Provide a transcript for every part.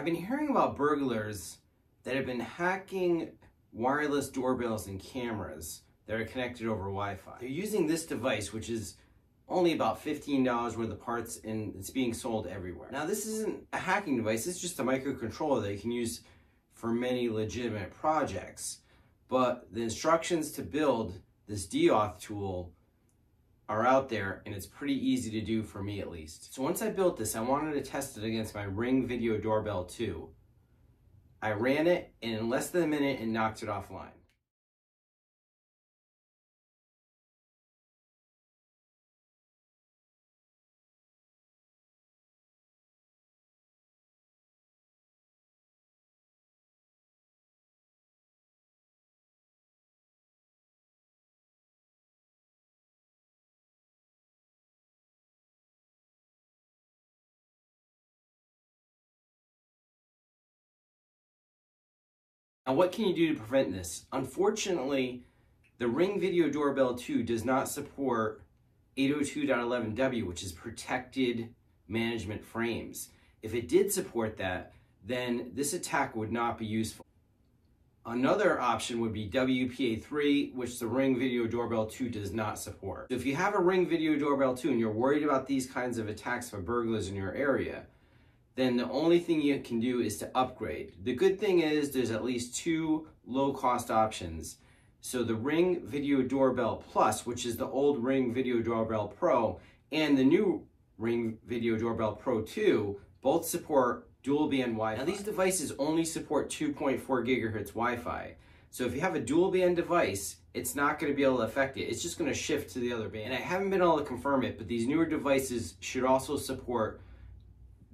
I've been hearing about burglars that have been hacking wireless doorbells and cameras that are connected over Wi-Fi. They're using this device, which is only about $15 worth of parts and it's being sold everywhere. Now this isn't a hacking device, it's just a microcontroller that you can use for many legitimate projects. But the instructions to build this de-auth tool are out there and it's pretty easy to do for me at least. So once I built this, I wanted to test it against my Ring Video Doorbell 2. I ran it and in less than a minute it knocked it offline. Now what can you do to prevent this? Unfortunately, the Ring Video Doorbell 2 does not support 802.11w, which is protected management frames. If it did support that, then this attack would not be useful. Another option would be WPA3, which the Ring Video Doorbell 2 does not support. So if you have a Ring Video Doorbell 2 and you're worried about these kinds of attacks by burglars in your area, then the only thing you can do is to upgrade. The good thing is there's at least two low cost options. So the Ring Video Doorbell Plus, which is the old Ring Video Doorbell Pro, and the new Ring Video Doorbell Pro 2, both support dual band Wi-Fi. Now these devices only support 2.4 gigahertz Wi-Fi. So if you have a dual band device, it's not going to be able to affect it. It's just going to shift to the other band. And I haven't been able to confirm it, but these newer devices should also support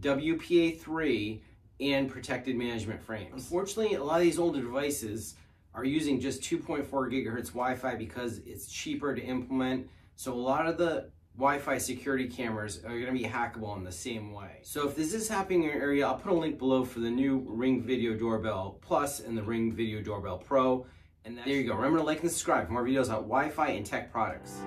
WPA3, and protected management frames. Unfortunately, a lot of these older devices are using just 2.4 gigahertz Wi-Fi because it's cheaper to implement. So a lot of the Wi-Fi security cameras are going to be hackable in the same way. So if this is happening in your area, I'll put a link below for the new Ring Video Doorbell Plus and the Ring Video Doorbell Pro. And there you go. Remember to like and subscribe for more videos on Wi-Fi and tech products.